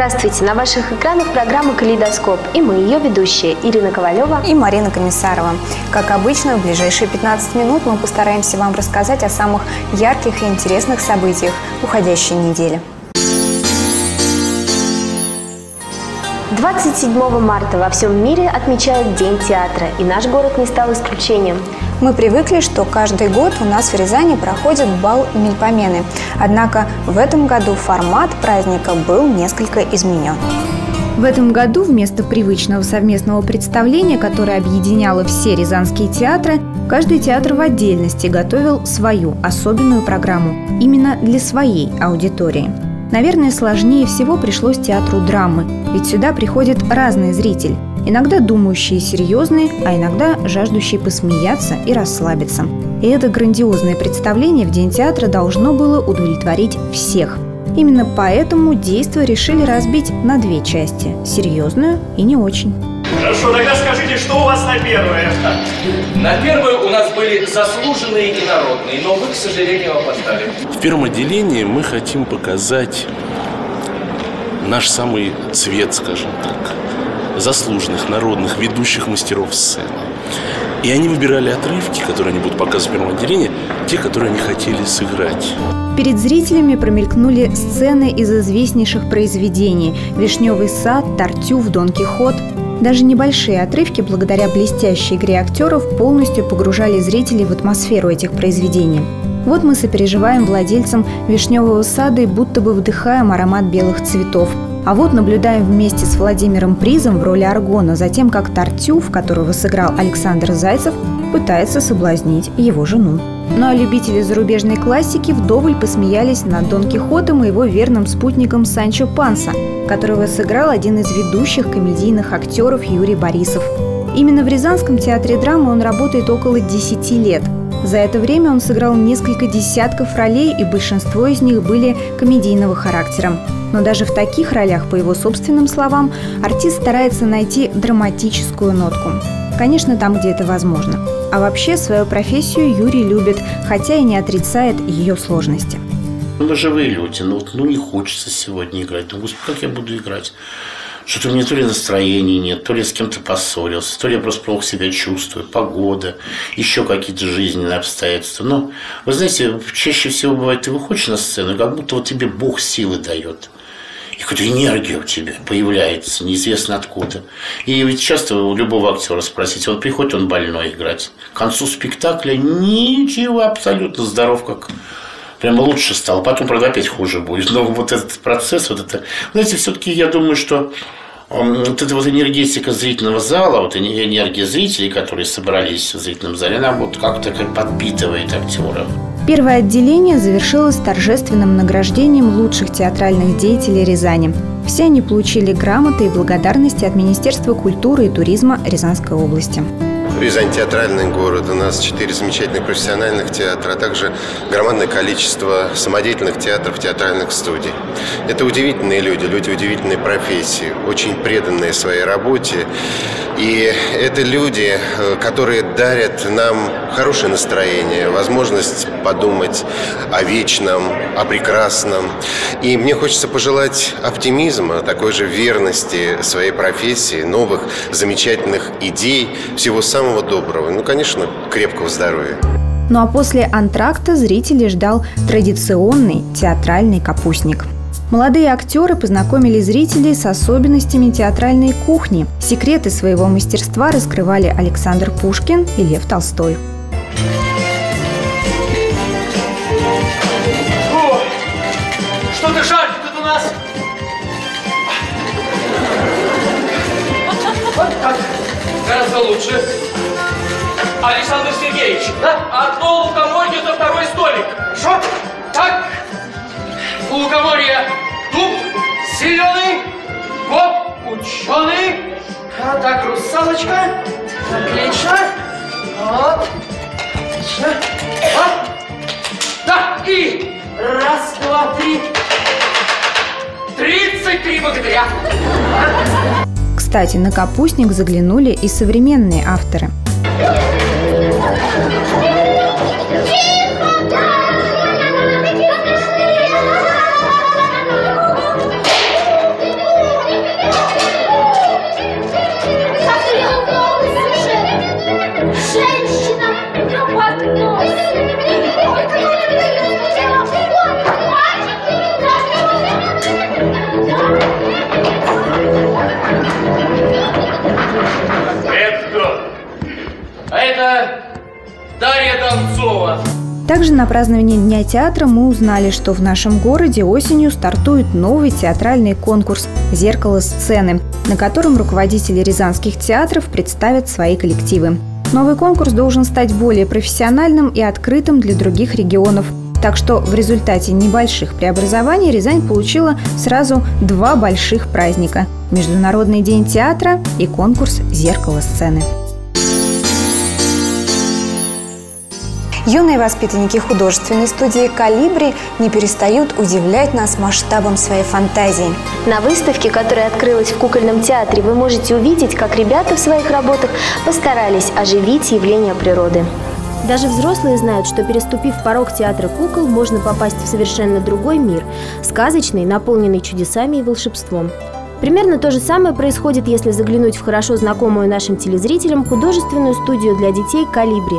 Здравствуйте! На ваших экранах программа «Калейдоскоп» и мы, ее ведущие Ирина Ковалева и Марина Комиссарова. Как обычно, в ближайшие 15 минут мы постараемся вам рассказать о самых ярких и интересных событиях уходящей недели. 27 марта во всем мире отмечают День театра, и наш город не стал исключением. Мы привыкли, что каждый год у нас в Рязани проходит бал Мельпомены. Однако в этом году формат праздника был несколько изменен. В этом году вместо привычного совместного представления, которое объединяло все рязанские театры, каждый театр в отдельности готовил свою особенную программу именно для своей аудитории. Наверное, сложнее всего пришлось театру драмы, ведь сюда приходит разный зритель – Иногда думающие серьезные, а иногда жаждущие посмеяться и расслабиться. И это грандиозное представление в День театра должно было удовлетворить всех. Именно поэтому действия решили разбить на две части – серьезную и не очень. Хорошо, тогда скажите, что у вас на первое? На первое у нас были заслуженные и народные, но вы, к сожалению, опоздали. В первом отделении мы хотим показать наш самый цвет, скажем так заслуженных народных ведущих мастеров сцены. И они выбирали отрывки, которые они будут показывать в первом отделении, те, которые они хотели сыграть. Перед зрителями промелькнули сцены из известнейших произведений «Вишневый сад», «Тартюф», «Дон Кихот». Даже небольшие отрывки, благодаря блестящей игре актеров, полностью погружали зрителей в атмосферу этих произведений. Вот мы сопереживаем владельцам вишневого сада и будто бы вдыхаем аромат белых цветов – а вот наблюдаем вместе с Владимиром Призом в роли Аргона за тем, как Тартюф, которого сыграл Александр Зайцев, пытается соблазнить его жену. Ну а любители зарубежной классики вдоволь посмеялись над Дон Кихотом и его верным спутником Санчо Панса, которого сыграл один из ведущих комедийных актеров Юрий Борисов. Именно в Рязанском театре драмы он работает около 10 лет. За это время он сыграл несколько десятков ролей, и большинство из них были комедийного характера. Но даже в таких ролях, по его собственным словам, артист старается найти драматическую нотку. Конечно, там, где это возможно. А вообще свою профессию Юрий любит, хотя и не отрицает ее сложности. Ну, мы живые люди, ну, ну не хочется сегодня играть. Ну, господи, как я буду играть? Что-то у меня то ли настроения нет, то ли с кем-то поссорился, то ли я просто плохо себя чувствую, погода, еще какие-то жизненные обстоятельства. Но, вы знаете, чаще всего бывает, ты выходишь на сцену, как будто вот тебе Бог силы дает и какая-то энергия у тебя появляется, неизвестно откуда. И ведь часто у любого актера спросить, вот приходит он больной играть, к концу спектакля ничего, абсолютно здоров, как прямо лучше стал, потом, правда, опять хуже будет. Но вот этот процесс, вот это... Знаете, все-таки я думаю, что вот эта вот энергетика зрительного зала, вот энергия зрителей, которые собрались в зрительном зале, она вот как-то как подпитывает актеров. Первое отделение завершилось торжественным награждением лучших театральных деятелей Рязани. Все они получили грамоты и благодарности от Министерства культуры и туризма Рязанской области. Рязань театральный город. У нас четыре замечательных профессиональных театра, а также громадное количество самодеятельных театров, театральных студий. Это удивительные люди, люди удивительной профессии, очень преданные своей работе. И это люди, э, которые дарят нам хорошее настроение, возможность подумать о вечном, о прекрасном. И мне хочется пожелать оптимизма, такой же верности своей профессии, новых замечательных идей, всего самого доброго. Ну, конечно, крепкого здоровья. Ну а после антракта зрителей ждал традиционный театральный капустник – Молодые актеры познакомили зрителей с особенностями театральной кухни. Секреты своего мастерства раскрывали Александр Пушкин и Лев Толстой. О, что-то жарко тут лучше. Александр Сергеевич, да? Окно лукоморья за второй столик. Что? Так? У лукоморья дуб зеленый, гоп ученый. А так, русалочка. Отлично. Вот. Отлично. Вот. Да, и раз, два, три. Тридцать три богатыря. Кстати, на капустник заглянули и современные авторы. Дарья Донцова. Также на праздновании Дня театра мы узнали, что в нашем городе осенью стартует новый театральный конкурс «Зеркало сцены», на котором руководители рязанских театров представят свои коллективы. Новый конкурс должен стать более профессиональным и открытым для других регионов. Так что в результате небольших преобразований Рязань получила сразу два больших праздника – Международный день театра и конкурс «Зеркало сцены». Юные воспитанники художественной студии «Калибри» не перестают удивлять нас масштабом своей фантазии. На выставке, которая открылась в кукольном театре, вы можете увидеть, как ребята в своих работах постарались оживить явление природы. Даже взрослые знают, что переступив порог театра кукол, можно попасть в совершенно другой мир, сказочный, наполненный чудесами и волшебством. Примерно то же самое происходит, если заглянуть в хорошо знакомую нашим телезрителям художественную студию для детей «Калибри».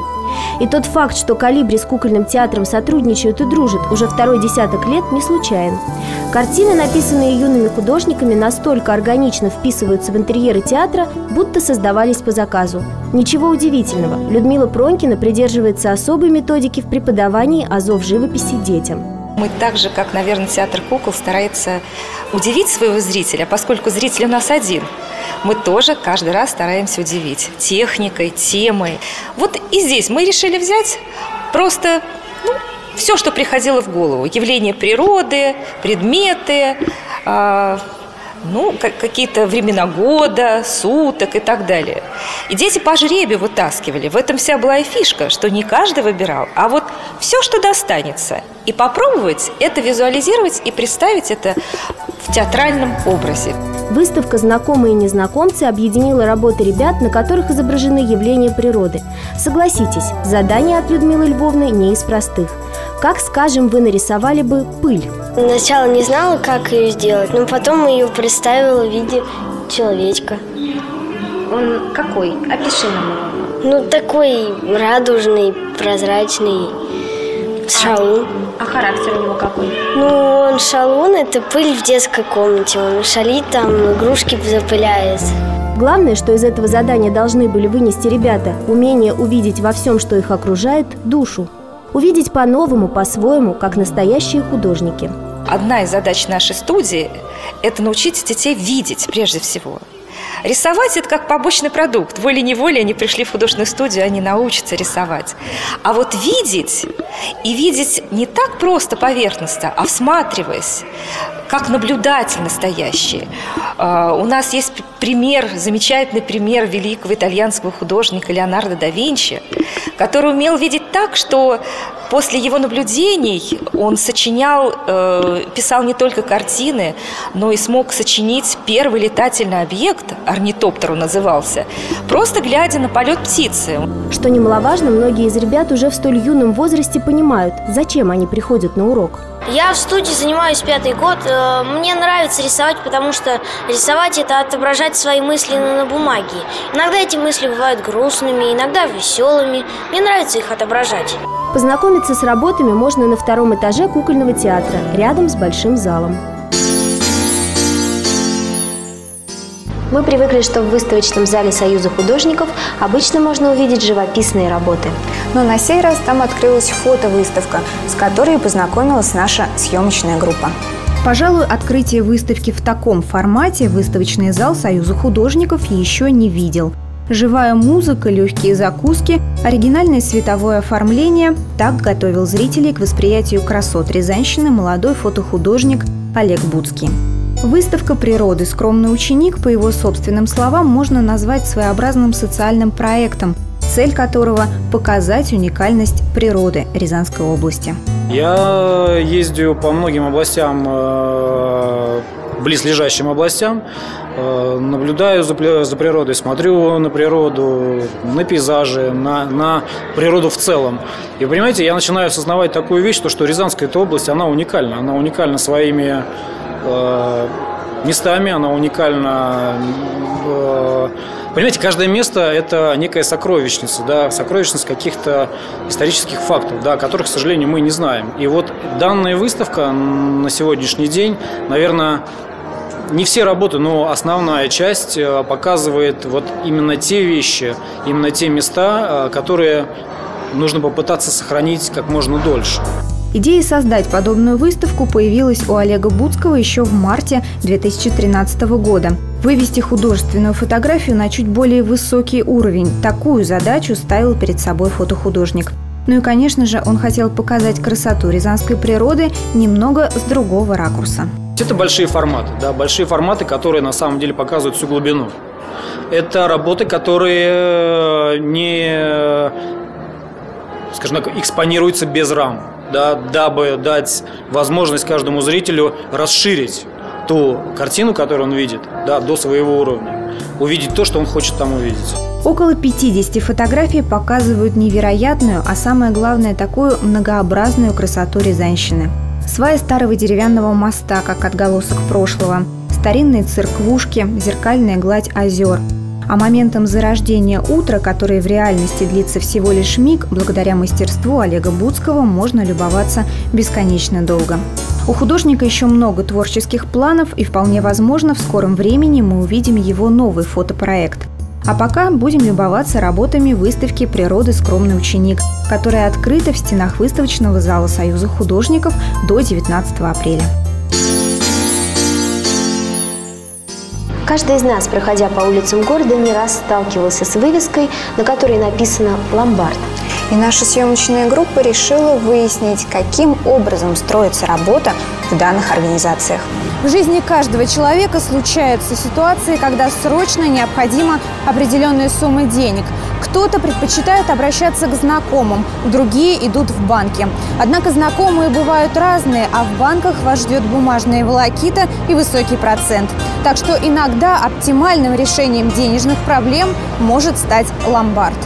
И тот факт, что «Калибри» с кукольным театром сотрудничают и дружат уже второй десяток лет, не случайен. Картины, написанные юными художниками, настолько органично вписываются в интерьеры театра, будто создавались по заказу. Ничего удивительного, Людмила Пронькина придерживается особой методики в преподавании азов живописи детям. Мы так же, как, наверное, театр кукол старается удивить своего зрителя, поскольку зритель у нас один. Мы тоже каждый раз стараемся удивить техникой, темой. Вот и здесь мы решили взять просто ну, все, что приходило в голову. Явления природы, предметы, э, ну, какие-то времена года, суток и так далее. И дети по жребию вытаскивали. В этом вся была и фишка, что не каждый выбирал, а вот все, что достанется. И попробовать это визуализировать и представить это в театральном образе. Выставка «Знакомые и незнакомцы» объединила работы ребят, на которых изображены явления природы. Согласитесь, задание от Людмилы Львовны не из простых. Как, скажем, вы нарисовали бы пыль? Сначала не знала, как ее сделать, но потом ее представила в виде человечка. Он какой? Опиши нам его. Ну, такой радужный, прозрачный, шалун. А, а характер у него какой? Ну, он шалун, это пыль в детской комнате. Он шалит там, игрушки запыляет. Главное, что из этого задания должны были вынести ребята – умение увидеть во всем, что их окружает, душу. Увидеть по-новому, по-своему, как настоящие художники. Одна из задач нашей студии – это научить детей видеть прежде всего – Рисовать – это как побочный продукт. Волей-неволей они пришли в художественную студию, они научатся рисовать. А вот видеть, и видеть не так просто поверхностно, а всматриваясь, как наблюдатель настоящий. А, у нас есть пример, замечательный пример великого итальянского художника Леонардо да Винчи, который умел видеть так, что после его наблюдений он сочинял, э, писал не только картины, но и смог сочинить первый летательный объект, орнитоптер он назывался, просто глядя на полет птицы. Что немаловажно, многие из ребят уже в столь юном возрасте понимают, зачем они приходят на урок. Я в студии занимаюсь пятый год. Э, мне нравится рисовать, потому что рисовать это отображать свои мысли на бумаге. Иногда эти мысли бывают грустными, иногда веселыми. Мне нравится их отображать. Познакомиться с работами можно на втором этаже кукольного театра, рядом с большим залом. Мы привыкли, что в выставочном зале Союза художников обычно можно увидеть живописные работы. Но на сей раз там открылась фотовыставка, с которой познакомилась наша съемочная группа. Пожалуй, открытие выставки в таком формате выставочный зал Союза художников еще не видел. Живая музыка, легкие закуски, оригинальное световое оформление – так готовил зрителей к восприятию красот Рязанщины молодой фотохудожник Олег Буцкий. Выставка природы «Скромный ученик», по его собственным словам, можно назвать своеобразным социальным проектом, цель которого – показать уникальность природы Рязанской области. Я ездю по многим областям, э, близлежащим областям, э, наблюдаю за, за природой, смотрю на природу, на пейзажи, на, на природу в целом. И понимаете, я начинаю осознавать такую вещь, то, что Рязанская эта область, она уникальна. Она уникальна своими местами, она уникальна. Э, понимаете, каждое место – это некая сокровищница, да, сокровищница каких-то исторических фактов, да, которых, к сожалению, мы не знаем. И вот данная выставка на сегодняшний день, наверное, не все работы, но основная часть э, показывает вот именно те вещи, именно те места, которые нужно попытаться сохранить как можно дольше. Идея создать подобную выставку появилась у Олега Буцкого еще в марте 2013 года. Вывести художественную фотографию на чуть более высокий уровень. Такую задачу ставил перед собой фотохудожник. Ну и, конечно же, он хотел показать красоту рязанской природы немного с другого ракурса. Это большие форматы, да, большие форматы, которые на самом деле показывают всю глубину. Это работы, которые не, скажем так, экспонируются без рам да, дабы дать возможность каждому зрителю расширить ту картину, которую он видит, да, до своего уровня, увидеть то, что он хочет там увидеть. Около 50 фотографий показывают невероятную, а самое главное, такую многообразную красоту Рязанщины. Свая старого деревянного моста, как отголосок прошлого, старинные церквушки, зеркальная гладь озер – а моментом зарождения утра, который в реальности длится всего лишь миг, благодаря мастерству Олега Будского можно любоваться бесконечно долго. У художника еще много творческих планов, и вполне возможно, в скором времени мы увидим его новый фотопроект. А пока будем любоваться работами выставки «Природы скромный ученик», которая открыта в стенах выставочного зала Союза художников до 19 апреля. Каждый из нас, проходя по улицам города, не раз сталкивался с вывеской, на которой написано «Ломбард». И наша съемочная группа решила выяснить, каким образом строится работа в данных организациях. В жизни каждого человека случаются ситуации, когда срочно необходима определенная сумма денег. Кто-то предпочитает обращаться к знакомым, другие идут в банки. Однако знакомые бывают разные, а в банках вас ждет бумажная волокита и высокий процент. Так что иногда оптимальным решением денежных проблем может стать ломбард.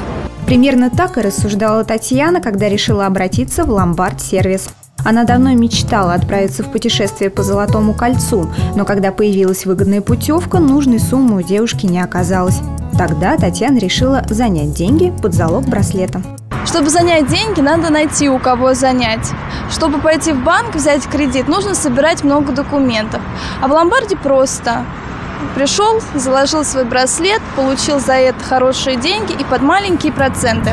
Примерно так и рассуждала Татьяна, когда решила обратиться в ломбард-сервис. Она давно мечтала отправиться в путешествие по Золотому кольцу, но когда появилась выгодная путевка, нужной суммы у девушки не оказалось. Тогда Татьяна решила занять деньги под залог браслета. Чтобы занять деньги, надо найти у кого занять. Чтобы пойти в банк, взять кредит, нужно собирать много документов. А в ломбарде просто. Пришел, заложил свой браслет, получил за это хорошие деньги и под маленькие проценты.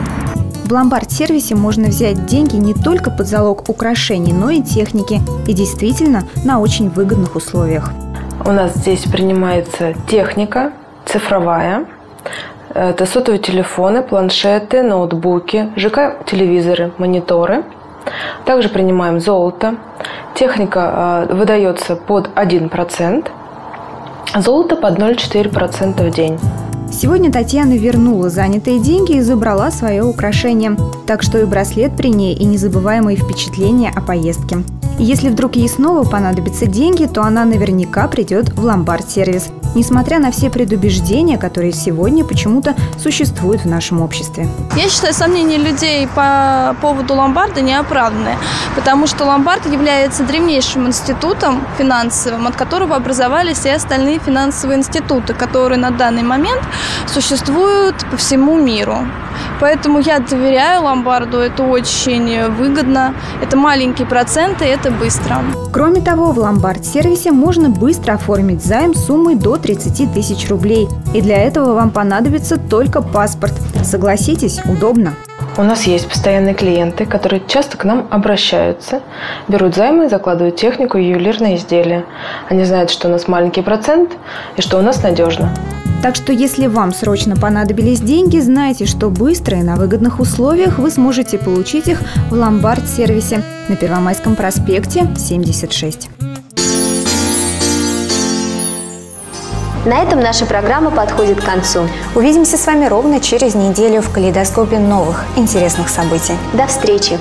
В ломбард-сервисе можно взять деньги не только под залог украшений, но и техники. И действительно на очень выгодных условиях. У нас здесь принимается техника цифровая. Это сотовые телефоны, планшеты, ноутбуки, ЖК-телевизоры, мониторы. Также принимаем золото. Техника э, выдается под 1%. Золото под 0,4% в день. Сегодня Татьяна вернула занятые деньги и забрала свое украшение. Так что и браслет при ней, и незабываемые впечатления о поездке. Если вдруг ей снова понадобятся деньги, то она наверняка придет в ломбард-сервис – несмотря на все предубеждения, которые сегодня почему-то существуют в нашем обществе. Я считаю, сомнения людей по поводу ломбарда неоправданные, потому что ломбард является древнейшим институтом финансовым, от которого образовались все остальные финансовые институты, которые на данный момент существуют по всему миру. Поэтому я доверяю ломбарду, это очень выгодно, это маленькие проценты, это быстро. Кроме того, в ломбард-сервисе можно быстро оформить займ суммой до 30 тысяч рублей. И для этого вам понадобится только паспорт. Согласитесь, удобно. У нас есть постоянные клиенты, которые часто к нам обращаются, берут займы, закладывают технику и ювелирные изделия. Они знают, что у нас маленький процент и что у нас надежно. Так что если вам срочно понадобились деньги, знайте, что быстро и на выгодных условиях вы сможете получить их в ломбард-сервисе на Первомайском проспекте 76. На этом наша программа подходит к концу. Увидимся с вами ровно через неделю в калейдоскопе новых интересных событий. До встречи!